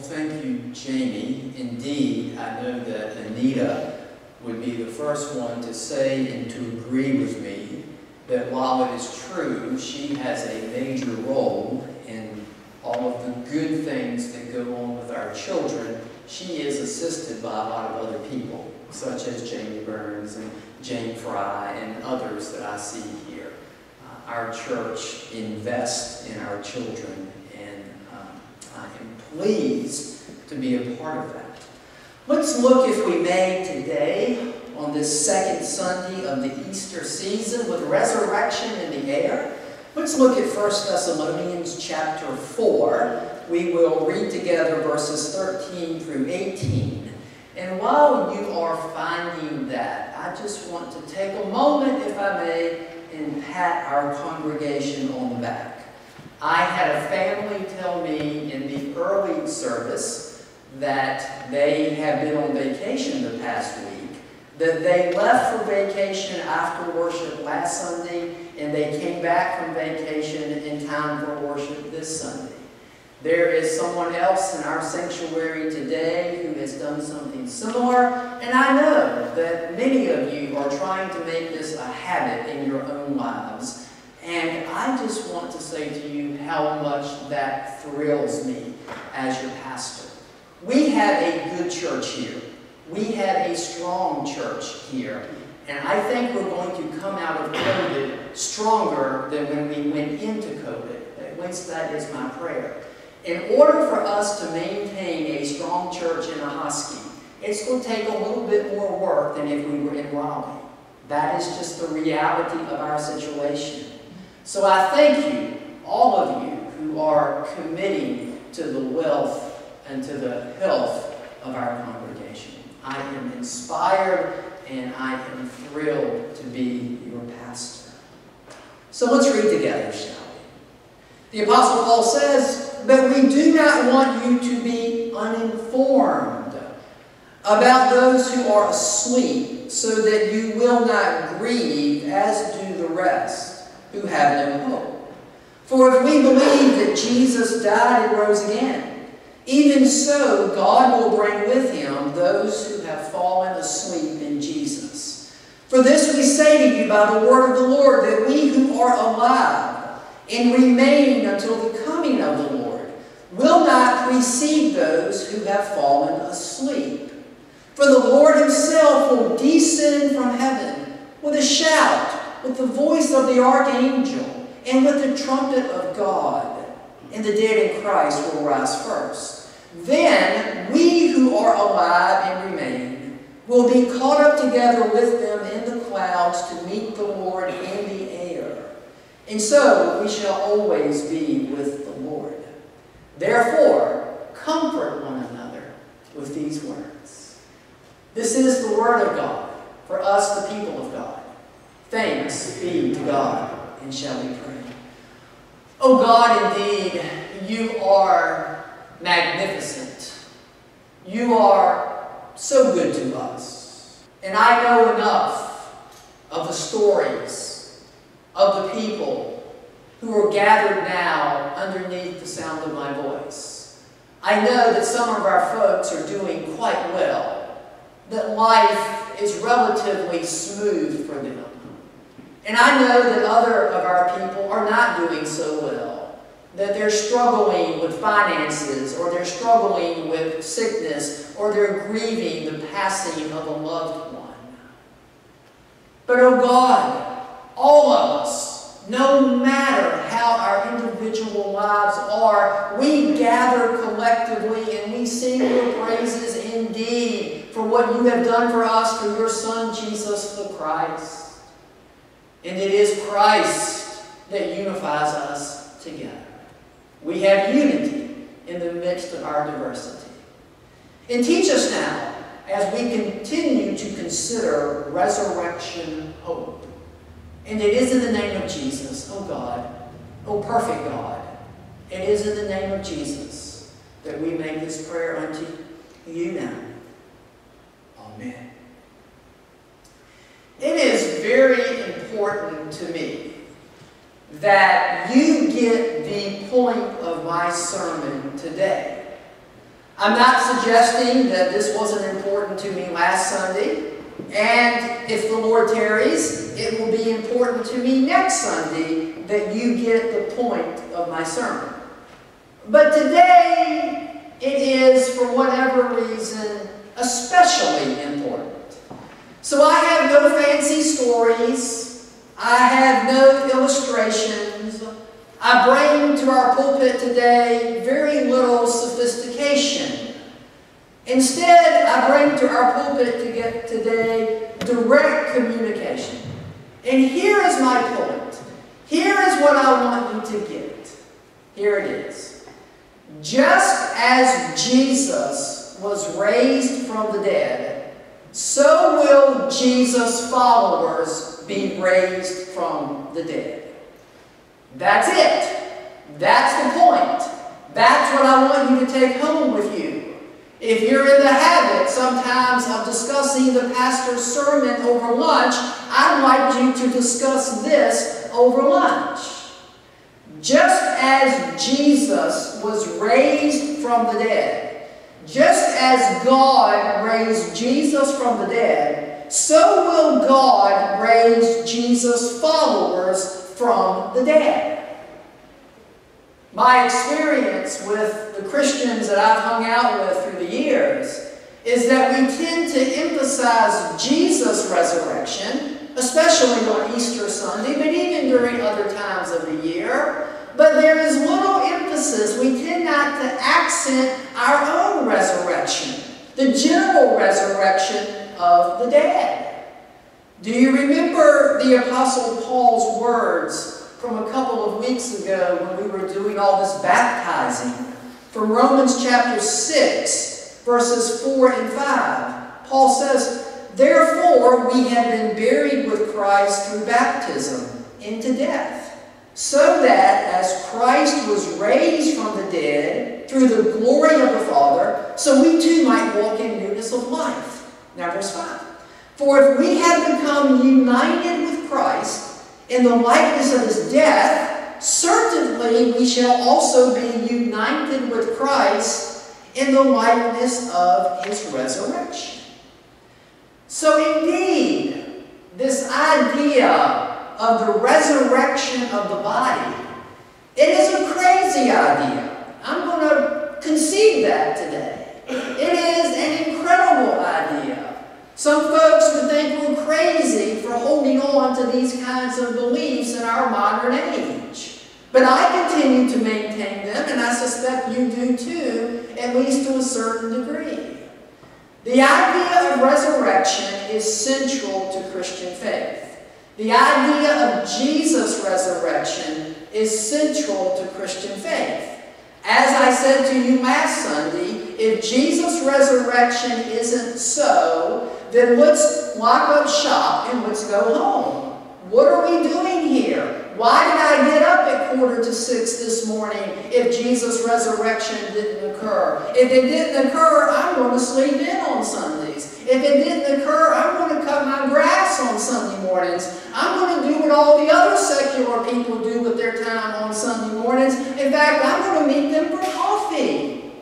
Well, thank you, Jamie. Indeed, I know that Anita would be the first one to say and to agree with me that while it is true she has a major role in all of the good things that go on with our children, she is assisted by a lot of other people, such as Jamie Burns and Jane Fry and others that I see here. Uh, our church invests in our children, pleased to be a part of that. Let's look, if we may, today on this second Sunday of the Easter season with resurrection in the air. Let's look at 1 Thessalonians chapter 4. We will read together verses 13 through 18. And while you are finding that, I just want to take a moment, if I may, and pat our congregation on the back. I had a family tell me in the early service that they have been on vacation the past week that they left for vacation after worship last Sunday and they came back from vacation in time for worship this Sunday. There is someone else in our sanctuary today who has done something similar, and I know that many of you are trying to make this a habit in your own lives. And I just want to say to you how much that thrills me as your pastor. We have a good church here. We have a strong church here. And I think we're going to come out of COVID stronger than when we went into COVID. At least that is my prayer. In order for us to maintain a strong church in a Ahoskie, it's going to take a little bit more work than if we were in Raleigh. That is just the reality of our situation. So I thank you, all of you, who are committing to the wealth and to the health of our congregation. I am inspired and I am thrilled to be your pastor. So let's read together, shall we? The Apostle Paul says, But we do not want you to be uninformed about those who are asleep, so that you will not grieve as do the rest who have no hope. For if we believe that Jesus died and rose again, even so, God will bring with him those who have fallen asleep in Jesus. For this we say to you by the word of the Lord, that we who are alive and remain until the coming of the Lord will not precede those who have fallen asleep. For the Lord himself will descend from heaven with a shout, with the voice of the archangel, and with the trumpet of God. And the dead in Christ will rise first. Then we who are alive and remain will be caught up together with them in the clouds to meet the Lord in the air. And so we shall always be with the Lord. Therefore, comfort one another with these words. This is the word of God for us, the people of God. Thanks be to God, and shall we pray. O oh God, indeed, you are magnificent. You are so good to us. And I know enough of the stories of the people who are gathered now underneath the sound of my voice. I know that some of our folks are doing quite well, that life is relatively smooth for them. And I know that other of our people are not doing so well that they're struggling with finances, or they're struggling with sickness, or they're grieving the passing of a loved one. But, oh God, all of us, no matter how our individual lives are, we gather collectively and we sing your praises indeed for what you have done for us through your Son, Jesus the Christ. And it is Christ that unifies us together. We have unity in the midst of our diversity. And teach us now, as we continue to consider resurrection hope. And it is in the name of Jesus, oh God, oh perfect God, it is in the name of Jesus that we make this prayer unto you now. Amen. It is very important to me that you get the point of my sermon today. I'm not suggesting that this wasn't important to me last Sunday, and if the Lord tarries, it will be important to me next Sunday that you get the point of my sermon. But today, it is, for whatever reason, especially important. So I have no fancy stories. I have no illustrations. I bring to our pulpit today very little sophistication. Instead, I bring to our pulpit to get today direct communication. And here is my point. Here is what I want you to get. Here it is. Just as Jesus was raised from the dead, so will Jesus' followers be raised from the dead. That's it. That's the point. That's what I want you to take home with you. If you're in the habit sometimes of discussing the pastor's sermon over lunch, I'd like you to discuss this over lunch. Just as Jesus was raised from the dead, just as God raised Jesus from the dead, so will God raise Jesus' followers from the dead. My experience with the Christians that I've hung out with through the years is that we tend to emphasize Jesus' resurrection, especially on Easter Sunday, but even during other times of the year. But there is little emphasis. We tend not to accent our own resurrection, the general resurrection of the dead. Do you remember the Apostle Paul's words from a couple of weeks ago when we were doing all this baptizing from Romans chapter 6, verses 4 and 5. Paul says, Therefore we have been buried with Christ through baptism into death, so that as Christ was raised from the dead through the glory of the Father, so we too might walk in newness of life. Now verse 5. For if we have become united with Christ, in the likeness of his death, certainly we shall also be united with Christ in the likeness of his resurrection. So indeed, this idea of the resurrection of the body, it is a crazy idea. I'm going to concede that today. It is an incredible idea. Some folks would think we're crazy for holding on to these kinds of beliefs in our modern age. But I continue to maintain them, and I suspect you do too, at least to a certain degree. The idea of resurrection is central to Christian faith. The idea of Jesus' resurrection is central to Christian faith. As I said to you last Sunday, if Jesus' resurrection isn't so, then let's lock up shop and let's go home. What are we doing here? Why did I get up at quarter to six this morning if Jesus' resurrection didn't occur? If it didn't occur, I'm going to sleep in on Sundays. If it didn't occur, I'm going to cut my grass on Sunday mornings. I'm going to do what all the other secular people do with their time on Sunday mornings. In fact, I'm going to meet them for coffee.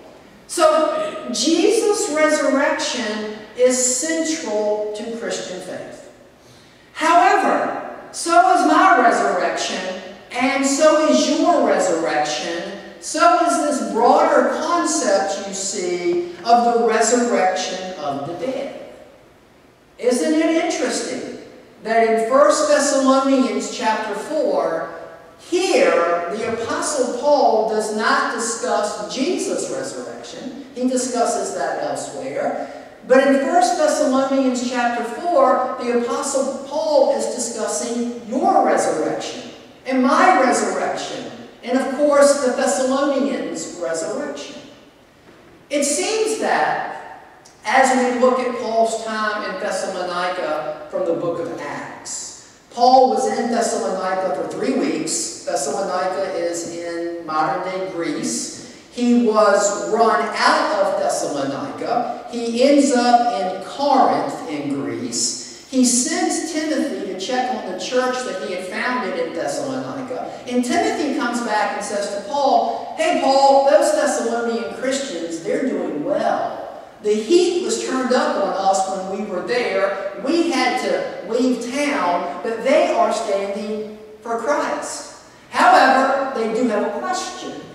So, Jesus' resurrection is central to Christian faith. However, so is my resurrection, and so is your resurrection. So is this broader concept you see of the resurrection of the dead. Isn't it interesting that in 1 Thessalonians chapter 4, here the Apostle Paul does not discuss Jesus' resurrection. He discusses that elsewhere. But in 1 Thessalonians chapter 4, the Apostle Paul is discussing your resurrection and my resurrection, and of course the Thessalonians' resurrection. It seems that as we look at Paul's time in Thessalonica from the book of Acts, Paul was in Thessalonica for three weeks. Thessalonica is in modern day Greece. He was run out of Thessalonica. He ends up in Corinth in Greece. He sends Timothy to check on the church that he had founded in Thessalonica. And Timothy comes back and says to Paul, Hey, Paul, those Thessalonian Christians, they're doing well. The heat was turned up on us when we were there. We had to leave town, but they are standing for Christ. However, they do have a question.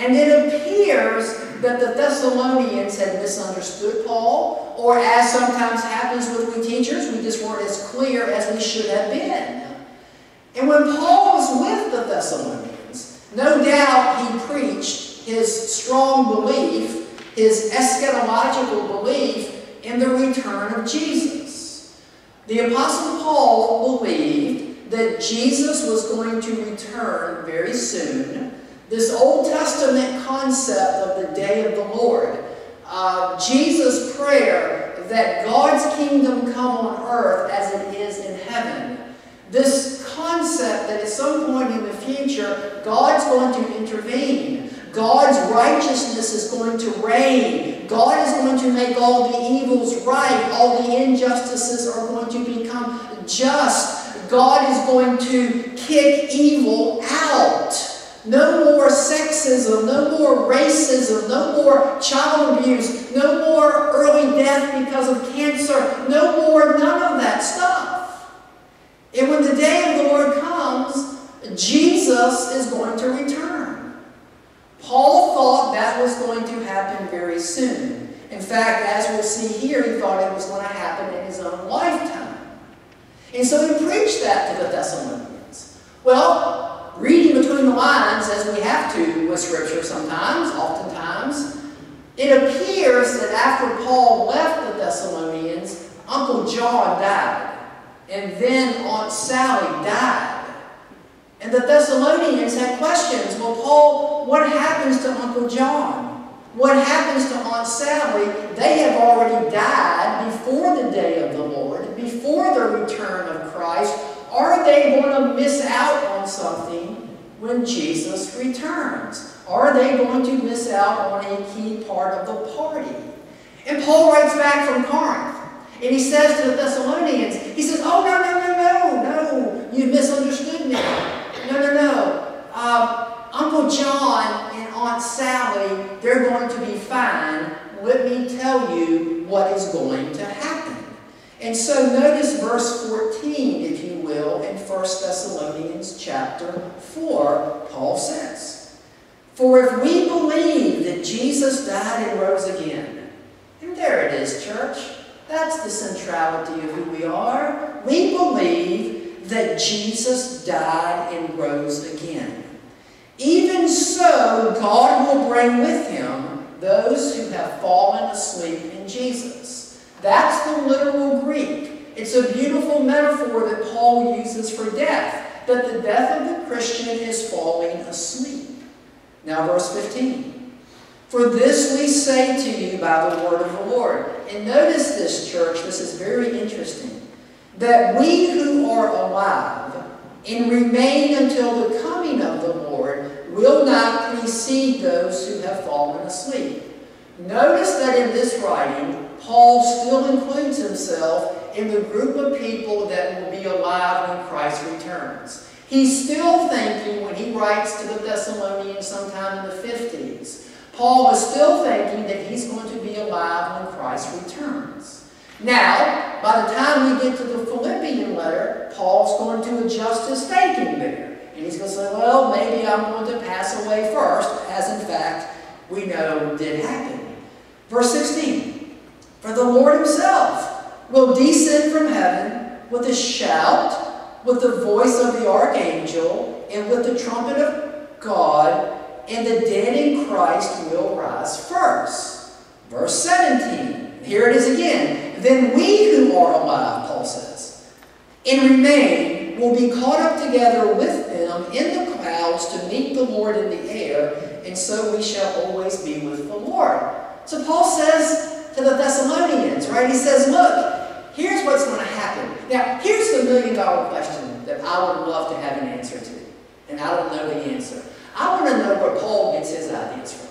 And it appears that the Thessalonians had misunderstood Paul, or as sometimes happens with we teachers, we just weren't as clear as we should have been. And when Paul was with the Thessalonians, no doubt he preached his strong belief, his eschatological belief in the return of Jesus. The Apostle Paul believed that Jesus was going to return very soon. This Old Testament concept of the day of the Lord, uh, Jesus' prayer that God's kingdom come on earth as it is in heaven, this concept that at some point in the future, God's going to intervene. God's righteousness is going to reign. God is going to make all the evils right. All the injustices are going to become just. God is going to kick evil out. No more sexism, no more racism, no more child abuse, no more early death because of cancer, no more none of that stuff. And when the day of the Lord comes, Jesus is going to return. Paul thought that was going to happen very soon. In fact, as we'll see here, he thought it was going to happen in his own lifetime. And so he preached that to the Thessalonians. Well, between the lines, as we have to with Scripture sometimes, oftentimes, it appears that after Paul left the Thessalonians, Uncle John died. And then Aunt Sally died. And the Thessalonians had questions. Well, Paul, what happens to Uncle John? What happens to Aunt Sally? They have already died before the day of the Lord, before the return of Christ. Are they going to miss out on something when Jesus returns? Are they going to miss out on a key part of the party? And Paul writes back from Corinth. And he says to the Thessalonians, he says, oh, no, no, no, no, no, you misunderstood me. No, no, no. Uh, Uncle John and Aunt Sally, they're going to be fine. Let me tell you what is going to happen. And so notice verse 14, if you will, in 1 Thessalonians chapter 4, Paul says, For if we believe that Jesus died and rose again, and there it is, church. That's the centrality of who we are. We believe that Jesus died and rose again. Even so, God will bring with him those who have fallen asleep in Jesus. That's the literal Greek. It's a beautiful metaphor that Paul uses for death, that the death of the Christian is falling asleep. Now, verse 15. For this we say to you by the word of the Lord. And notice this, church, this is very interesting. That we who are alive and remain until the coming of the Lord will not precede those who have fallen asleep. Notice that in this writing, Paul still includes himself in the group of people that will be alive when Christ returns. He's still thinking when he writes to the Thessalonians sometime in the 50s Paul was still thinking that he's going to be alive when Christ returns. Now, by the time we get to the Philippian letter, Paul's going to adjust his thinking there. And he's going to say, well, maybe I'm going to pass away first, as in fact we know did happen. Verse 16, For the Lord himself will descend from heaven with a shout, with the voice of the archangel, and with the trumpet of God, and the dead in Christ will rise first. Verse 17. Here it is again. Then we who are alive, Paul says, and remain will be caught up together with them in the clouds to meet the Lord in the air, and so we shall always be with the Lord. So Paul says to the Thessalonians, right? He says, look, here's what's going to happen. Now, here's the million dollar question that I would love to have an answer to. And I don't know the answer. I want to know where Paul gets his ideas from.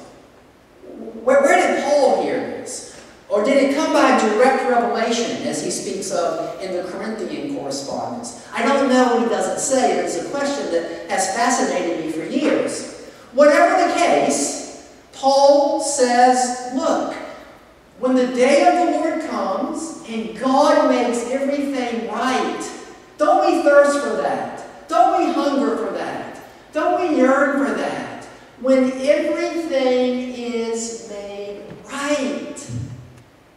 Where, where did Paul hear this? Or did it come by direct revelation, as he speaks of in the Corinthian correspondence? I don't know, he doesn't say. It's a question that has fascinated me for years. Whatever the case, Paul says, look, when the day of the Lord comes and God makes everything right, don't we thirst for that? Don't we hunger for that? Don't we yearn for that? When everything is made right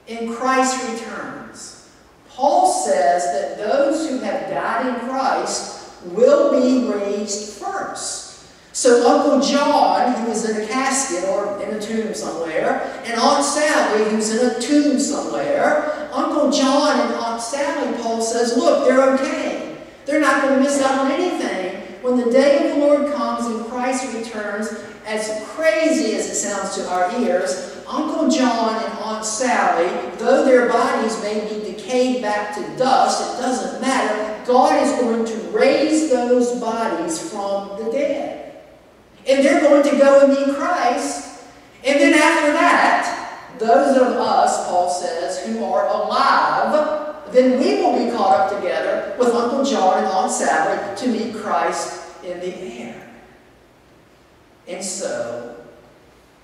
in Christ returns. Paul says that those who have died in Christ will be raised first. So Uncle John, who is in a casket or in a tomb somewhere, and Aunt Sally, who's in a tomb somewhere, Uncle John and Aunt Sally, Paul says, look, they're okay. They're not going to miss out on anything. When the day of the Lord comes and Christ returns, as crazy as it sounds to our ears, Uncle John and Aunt Sally, though their bodies may be decayed back to dust, it doesn't matter. God is going to raise those bodies from the dead. And they're going to go and meet Christ. And then after that, those of us, Paul says, who are alive, then we will be caught up together with Uncle John and Aunt Sally to meet Christ in the air. And so,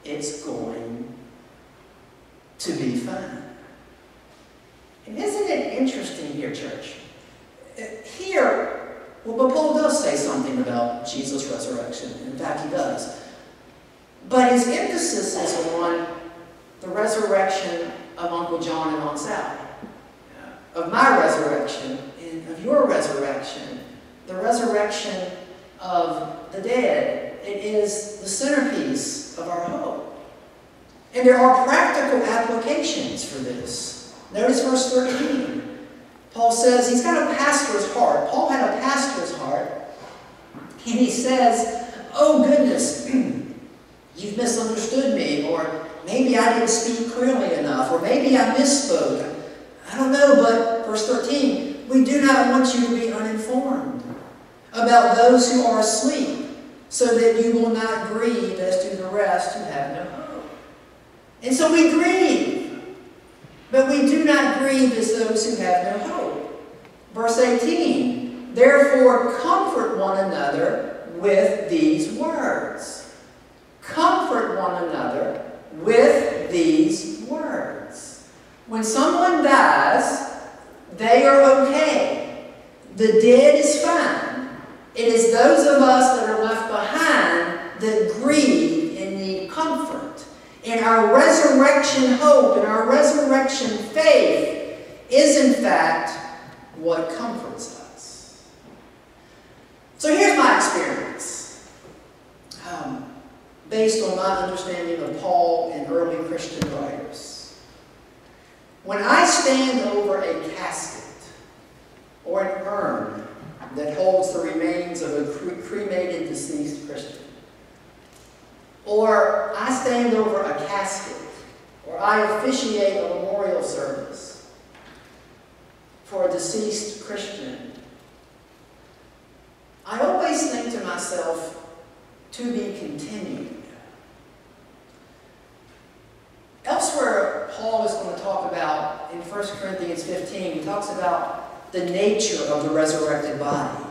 it's going to be fun. And isn't it interesting here, church? Here, well, but Paul does say something about Jesus' resurrection. In fact, he does. But his emphasis is on the resurrection of Uncle John and Aunt Sally, of my resurrection and of your resurrection, the resurrection of the dead. It is the centerpiece of our hope. And there are practical applications for this. Notice verse 13. Paul says he's got a pastor's heart. Paul had a pastor's heart. And he says, Oh goodness, you've misunderstood me, or maybe I didn't speak clearly enough, or maybe I misspoke. I don't know, but verse 13, we do not want you to be uninformed about those who are asleep, so that you will not grieve as to the rest who have no hope. And so we grieve. But we do not grieve as those who have no hope. Verse 18, Therefore comfort one another with these words. Comfort one another with these words. When someone dies, they are okay. The dead is fine. It is those of us that are left behind that grieve and need comfort. And our resurrection hope and our resurrection faith is, in fact, what comforts us. So here's my experience, um, based on my understanding of Paul and early Christian writers. When I stand over a casket or an urn that holds the remains of a cremated deceased Christian, or I stand over a casket, or I officiate a memorial service for a deceased Christian, I always think to myself, to be continued. Elsewhere, Paul is going to talk in 1 Corinthians 15, he talks about the nature of the resurrected body.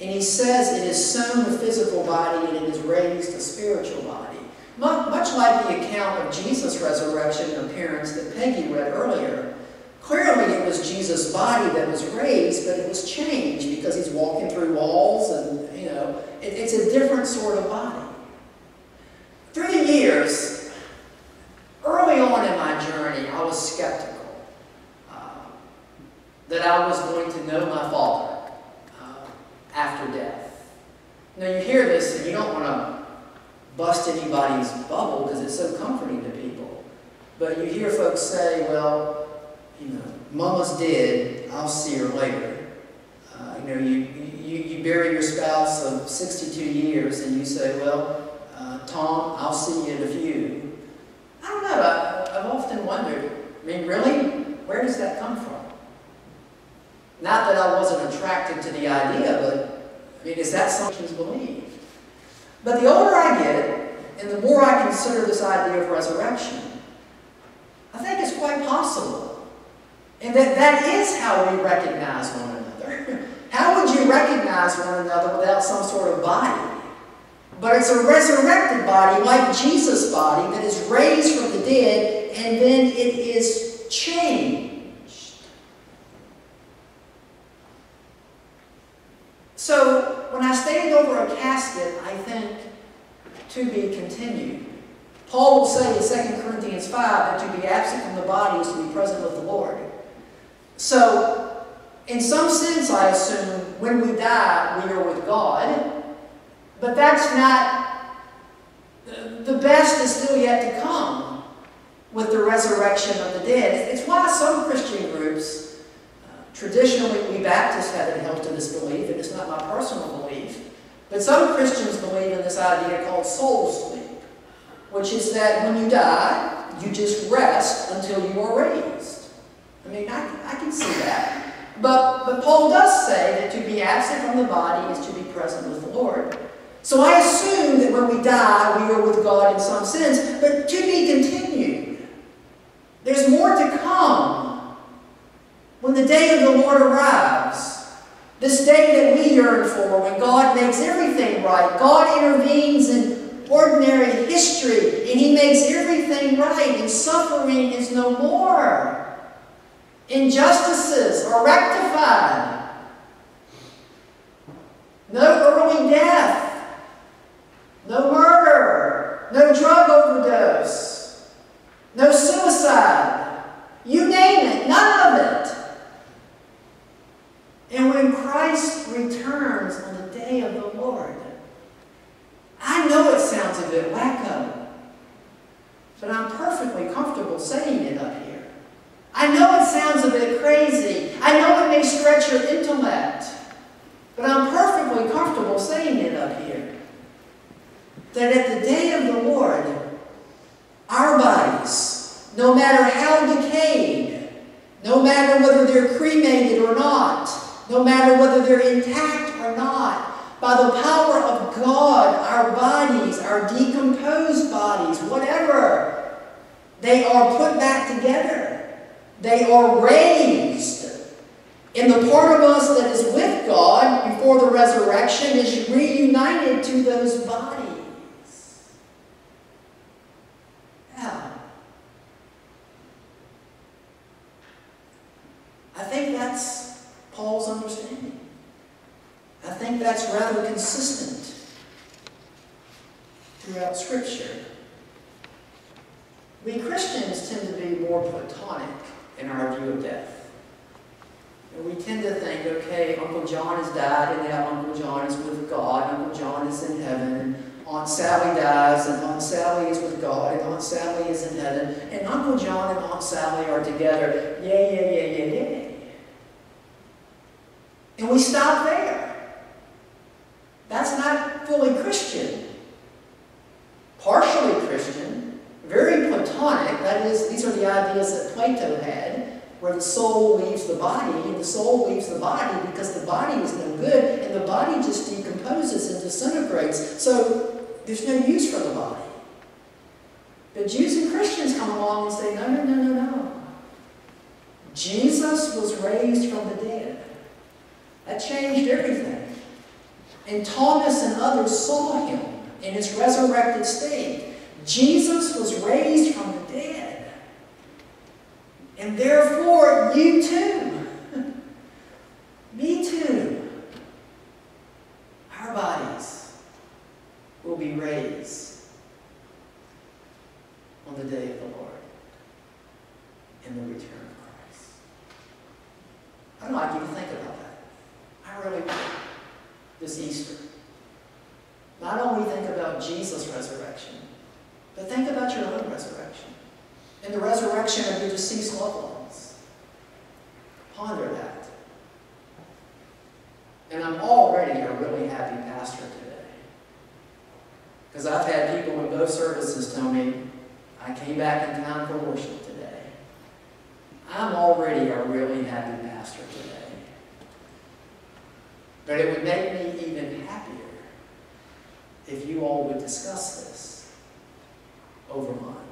And he says it is sown a physical body and it is raised a spiritual body. Much like the account of Jesus' resurrection and appearance that Peggy read earlier. Clearly it was Jesus' body that was raised, but it was changed because he's walking through walls and, you know, it, it's a different sort of body. Through the years, early on in my journey, I was skeptical that I was going to know my Father after death. Now you hear this and you don't want to bust anybody's bubble because it's so comforting to people. But you hear folks say, well, you know, mama's dead, I'll see her later. Uh, you know, you, you, you bury your spouse of 62 years and you say, well, uh, Tom, I'll see you in a few. I don't know, I, I've often wondered, I mean, really? Where does that come from? Not that I wasn't attracted to the idea, but I mean, is that something to believe? But the older I get, and the more I consider this idea of resurrection, I think it's quite possible. And that that is how we recognize one another. how would you recognize one another without some sort of body? But it's a resurrected body, like Jesus' body, that is raised from the dead and then it is changed. So when I stand over a casket, I think to be continued. Paul will say in 2 Corinthians 5 that to be absent from the body is to be present with the Lord. So, in some sense, I assume when we die, we are with God. But that's not, the best is still yet to come with the resurrection of the dead. It's why some Christian groups, uh, traditionally we Baptists have held to this belief, and it's not my personal belief, but some Christians believe in this idea called soul which is that when you die, you just rest until you are raised. I mean, I, I can see that. But, but Paul does say that to be absent from the body is to be present with the Lord. So I assume that when we die, we are with God in some sense, but to be continued. There's more to come when the day of the Lord arrives. This day that we yearn for, when God makes everything right. God intervenes in ordinary history, and He makes everything right, and suffering is no more. Injustices are rectified. No early death. No murder. No drug overdose. No suicide. You name it, none of it. And when Christ returns on the day of the Lord, I know it sounds a bit wacko, but I'm perfectly comfortable saying it up here. I know it sounds a bit crazy. I know it may stretch your intellect, but I'm perfectly comfortable saying it up here that at the day of the Lord, our bodies, no matter how decayed, no matter whether they're cremated or not, no matter whether they're intact or not, by the power of God, our bodies, our decomposed bodies, whatever, they are put back together. They are raised. And the part of us that is with God before the resurrection is reunited to those bodies. I think that's Paul's understanding. Think that's rather consistent throughout Scripture. We Christians tend to be more platonic in our view of death. And we tend to think, okay, Uncle John has died, and now Uncle John is with God, Uncle John is in heaven, Aunt Sally dies, and Aunt Sally is with God, and Aunt Sally is in heaven, and Uncle John and Aunt Sally are together. Yay, yay, yay, yay, yay. And we stop there. That's not fully Christian. Partially Christian, very Platonic, that is, these are the ideas that Plato had, where the soul leaves the body, and the soul leaves the body because the body is no good, and the body just decomposes and disintegrates. So there's no use for the body. But Jews and Christians come along and say, no, no, no, no, no. Jesus was raised from the dead. That changed everything. And Thomas and others saw him in his resurrected state. Jesus was raised from the dead. And therefore, you too, me too, our bodies will be raised on the day of the Lord in the return of Christ. I'd like you to think about that. I really do. This Easter. Not only think about Jesus' resurrection, but think about your own resurrection and the resurrection of your deceased loved ones. Ponder that. And I'm already a really happy pastor today. Because I've had people in both services tell me, I came back in time for worship today. I'm already a really happy pastor today. But it would make me even happier if you all would discuss this over lunch.